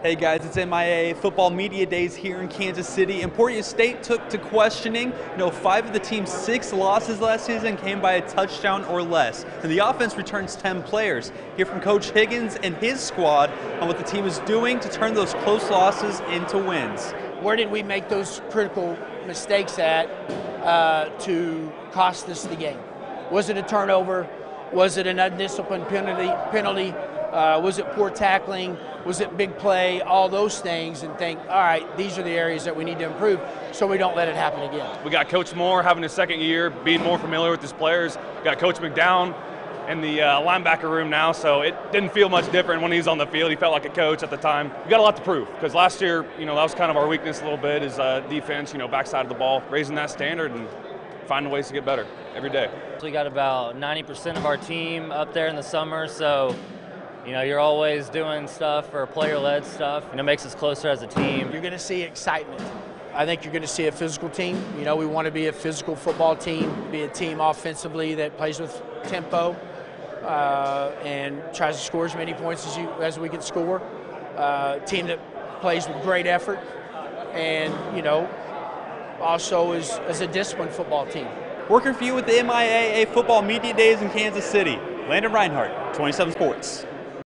Hey guys, it's MIAA Football Media Days here in Kansas City. Emporia State took to questioning. You know, five of the team's six losses last season came by a touchdown or less. And the offense returns 10 players. Hear from Coach Higgins and his squad on what the team is doing to turn those close losses into wins. Where did we make those critical mistakes at uh, to cost us the game? Was it a turnover? Was it an undisciplined penalty? Penalty? Uh, was it poor tackling? Was it big play? All those things, and think, all right, these are the areas that we need to improve so we don't let it happen again. We got Coach Moore having his second year, being more familiar with his players. We got Coach McDown in the uh, linebacker room now, so it didn't feel much different when he was on the field. He felt like a coach at the time. We got a lot to prove because last year, you know, that was kind of our weakness a little bit is uh, defense, you know, backside of the ball, raising that standard and finding ways to get better every day. We got about 90% of our team up there in the summer, so you know, you're always doing stuff or player-led stuff, and it makes us closer as a team. You're going to see excitement. I think you're going to see a physical team. You know, we want to be a physical football team, be a team offensively that plays with tempo uh, and tries to score as many points as you as we can score. Uh, team that plays with great effort, and you know, also is as a disciplined football team. Working for you with the MIAA Football Media Days in Kansas City. Landon Reinhardt, 27 Sports.